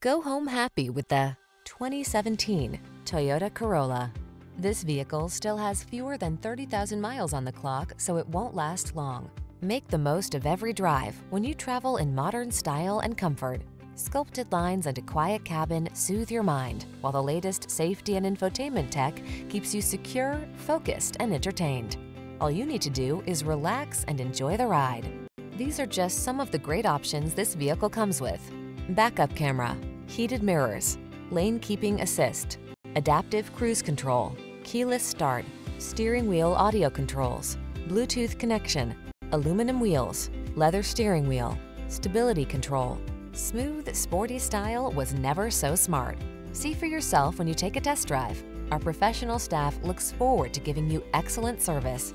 Go home happy with the 2017 Toyota Corolla. This vehicle still has fewer than 30,000 miles on the clock, so it won't last long. Make the most of every drive when you travel in modern style and comfort. Sculpted lines and a quiet cabin soothe your mind, while the latest safety and infotainment tech keeps you secure, focused, and entertained. All you need to do is relax and enjoy the ride. These are just some of the great options this vehicle comes with. Backup camera, heated mirrors, lane keeping assist, adaptive cruise control, keyless start, steering wheel audio controls, Bluetooth connection, aluminum wheels, leather steering wheel, stability control. Smooth, sporty style was never so smart. See for yourself when you take a test drive. Our professional staff looks forward to giving you excellent service.